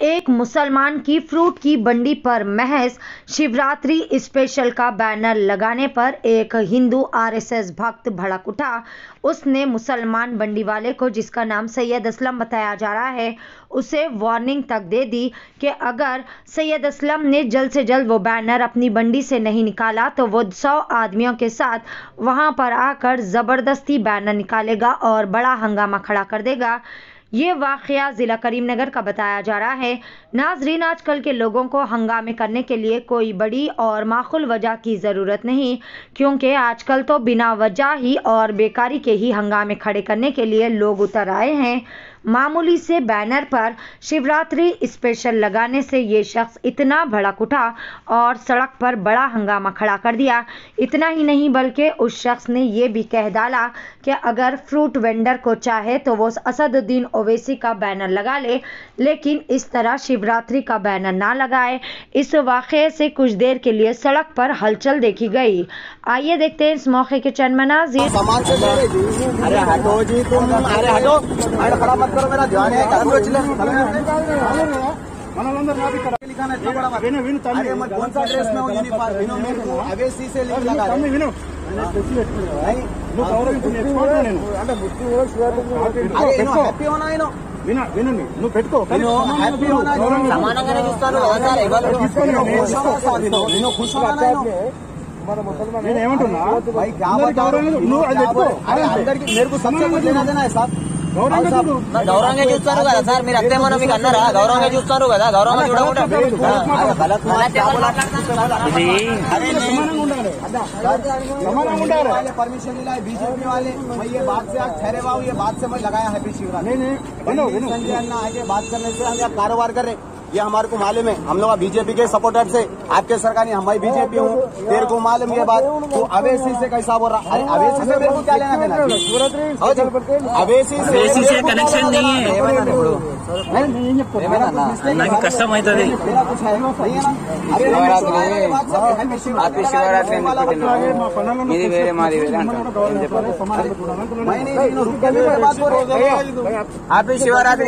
एक मुसलमान की फ्रूट की बंडी पर महज शिवरात्रि स्पेशल का बैनर लगाने पर एक हिंदू आरएसएस भक्त भड़क उठा। उसने मुसलमान बंडी वाले को, जिसका नाम सैयद असलम बताया जा रहा है, उसे वार्निंग तक दे दी कि अगर सैयद असलम ने जल्द से जल्द वो बैनर अपनी बंडी से नहीं निकाला तो वो सौ आदमियों के साथ वहाँ पर आकर ज़बरदस्ती बैनर निकालेगा और बड़ा हंगामा खड़ा कर देगा। ये वाक़या ज़िला करीमनगर का बताया जा रहा है। नाजरीन, आजकल के लोगों को हंगामे करने के लिए कोई बड़ी और माखुल वजह की ज़रूरत नहीं, क्योंकि आजकल तो बिना वजह ही और बेकारी के ही हंगामे खड़े करने के लिए लोग उतर आए हैं। मामूली से बैनर पर शिवरात्रि स्पेशल लगाने से ये शख्स इतना भड़क उठा और सड़क पर बड़ा हंगामा खड़ा कर दिया। इतना ही नहीं, बल्कि उस शख्स ने ये भी कह डाला कि अगर फ्रूट वेंडर को चाहे तो वो असदुद्दीन ओवैसी का बैनर लगा ले, लेकिन इस तरह शिवरात्रि का बैनर ना लगाए। इस वाक़े से कुछ देर के लिए सड़क पर हलचल देखी गई। आइए देखते हैं इस मौके के चंद मनाजिर నువ్వు పెట్టుకో. నేనేమంటున్నా నువ్వు అది మేరకు సమానంగా సార్. मेरे को सबसे कुछ लेना देना है साहब గౌరవంగా చూడు గౌరవంగా చూస్తారు కదా సార్ మీరు అత్తే మనం మీకు అన్నారా గౌరవంగా చూస్తారు కదా గౌరవంగా చూడకుండా अरे गलत बात क्या बोला ఇది अरे नहीं సమానంగా ఉండాలి సమానంగా ఉండాలి वाले परमिशन मिला है बीजेपी वाले मैं ये बात से आज ठहरे हुआ हूँ ये बात से मैं लगाया हैप्पी शिवरात्रि नहीं, नहीं, विनो, बंदी विनो। संजय अन्ना आगे बात करने से हम यहाँ कारोबार कर रहे हैं। ये हमारे को मालूम है हम लोग बीजेपी के सपोर्टर से आपके सरकार ने हमारी बीजेपी हूँ तेरे को मालूम ये बात तो अवेसी से कैसा बोल रहा अरे अवेसी से मेरे को क्या लेना देना हाँ जी, अवेसी से అవేసీ से कनेक्शन नहीं है నేను చెప్తాను నాకు కష్టం అవుతుంది मेरा कुछ है नहीं है ना अरे शिवरात्रि। बात से हैप्पी शिवरात्रि शिवरात्रि అని वाला పెట్టుకున్నాం. बता रहे हैं। మా పనులను మీది వేరే మాది వేరే అంటారు సమానంగా చూడాలి అంటున్నాను. मैं नहीं नहीं रुक के मेरे बात हो रही है హ్యాపీ శివరాత్రి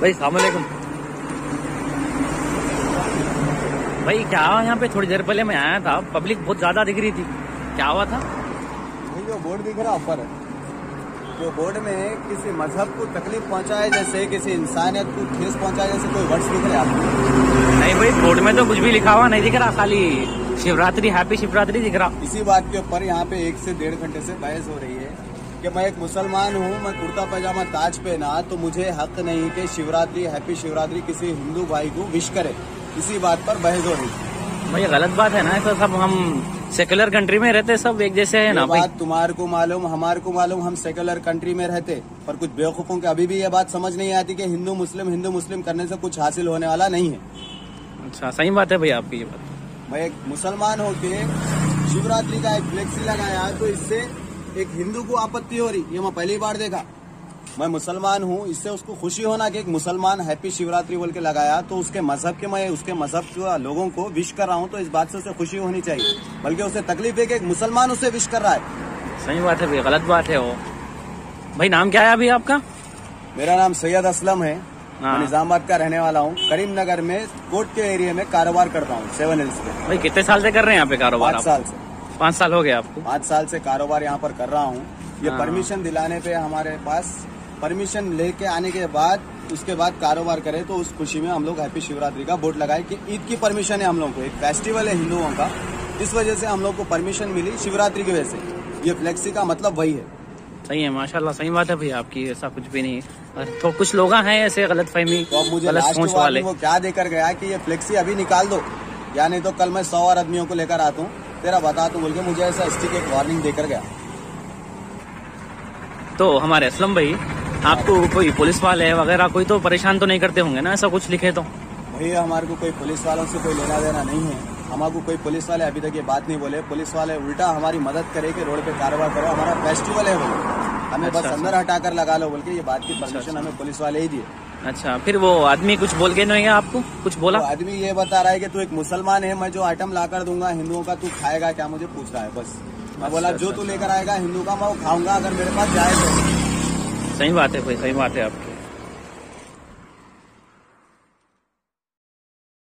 भाई सलामकुम भाई क्या हुआ? यहाँ पे थोड़ी देर पहले मैं आया था। पब्लिक बहुत ज़्यादा दिख रही थी। क्या हुआ था? जो बोर्ड दिख रहा ऊपर जो बोर्ड में किसी मज़हब को तकलीफ़ पहुँचाए जैसे किसी इंसानियत को ठेस पहुँचाए जैसे कोई वर्ड्स दिख रहे आपको? नहीं भाई बोर्ड में तो कुछ भी लिखा हुआ नहीं दिख रहा। खाली शिवरात्रि हैप्पी शिवरात्रि दिख रहा। इसी बात के ऊपर यहाँ पे एक से डेढ़ घंटे से बहस हो रही है। कि मैं एक मुसलमान हूँ मैं कुर्ता पैजामा ताज पहना तो मुझे हक नहीं कि शिवरात्रि हैप्पी शिवरात्रि किसी हिंदू भाई को विश करे। इसी बात पर बहस हो रही। भाई गलत बात है ना ऐसा सब हम सेकुलर कंट्री में रहते सब एक जैसे है ना बात तुम्हारे को मालूम हमारे को मालूम हम सेकुलर कंट्री में रहते पर कुछ बेवकूफों के अभी भी ये बात समझ नहीं आती कि हिंदू मुस्लिम हिंदू मुस्लिम करने से कुछ हासिल होने वाला नहीं है। अच्छा सही बात है भैया आपकी ये बात। मैं एक मुसलमान होके शिवरात्रि का एक फ्लेक्सी लगाया तो इससे एक हिंदू को आपत्ति हो रही ये मैं पहली बार देखा। मैं मुसलमान हूँ इससे उसको खुशी होना कि एक मुसलमान हैप्पी शिवरात्रि बोल के लगाया तो उसके मज़हब के मैं उसके मज़हब के लोगों को विश कर रहा हूँ तो इस बात से उसे खुशी होनी चाहिए। बल्कि उसे तकलीफ़ है कि एक मुसलमान उसे विश कर रहा है। सही बात है भाई गलत बात है वो। भाई नाम क्या है अभी आपका? मेरा नाम सैयद असलम है। हाँ। मैं निजामाबाद का रहने वाला हूँ। करीमनगर में कोर्ट के एरिया में कारोबार करता हूँ सेवन हिल्स पे। भाई कितने साल से कर रहे हैं यहाँ पे कारोबार साल से। पाँच साल हो गए आपको? पाँच साल से कारोबार यहाँ पर कर रहा हूँ। ये हाँ। परमिशन दिलाने पे हमारे पास परमिशन लेके आने के बाद उसके बाद कारोबार करें तो उस खुशी में हम लोग हैप्पी शिवरात्रि का बोर्ड लगाए कि ईद की परमिशन है हम लोग को। एक फेस्टिवल है हिंदुओं का। इस वजह से हम लोग को परमिशन मिली शिवरात्रि की वजह से। ये फ्लेक्सी का मतलब वही है। सही है माशाल्लाह सही बात है भाई आपकी ऐसा कुछ भी नहीं है। तो कुछ लोग हैं ऐसे गलत फहमी तो अब मुझे गलत सोच वाले। वो क्या देकर गया कि ये फ्लेक्सी अभी निकाल दो? या नहीं तो कल मैं सौ और आदमियों को लेकर आता हूँ। तेरा बता तू बोल के मुझे ऐसा स्टिक एक वार्निंग देकर गया। तो हमारे असलम भाई आपको कोई पुलिस वाले वगैरह कोई तो परेशान तो नहीं करते होंगे ना? ऐसा कुछ लिखे तो। भैया हमारे को कोई पुलिस वालों से कोई लेना देना नहीं है। हमारे कोई पुलिस वाले अभी तक ये बात नहीं बोले। पुलिस वाले उल्टा हमारी मदद करे कि रोड पे कार्रवाई करो। हमारा फेस्टिवल है बोले हमें अच्छा, बस अंदर हटाकर लगा लो बोल के ये बात की परमिशन हमें पुलिस वाले ही दिए। अच्छा फिर वो आदमी कुछ बोल के नहीं है आपको? कुछ बोला? तो आदमी ये बता रहा है कि तू एक मुसलमान है मैं जो आइटम ला कर दूँगा हिंदुओं का तू खाएगा क्या मुझे पूछ रहा है बस। मैं बोला अच्छा, जो अच्छा। तू लेकर आएगा हिंदू का मैं वो खाऊँगा अगर मेरे पास जाए तो। सही बात है भाई सही बात है आपकी।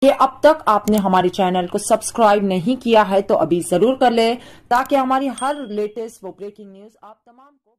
कि अब तक आपने हमारे चैनल को सब्सक्राइब नहीं किया है तो अभी ज़रूर कर ले ताकि हमारी हर लेटेस्ट वो ब्रेकिंग न्यूज़ आप तमाम को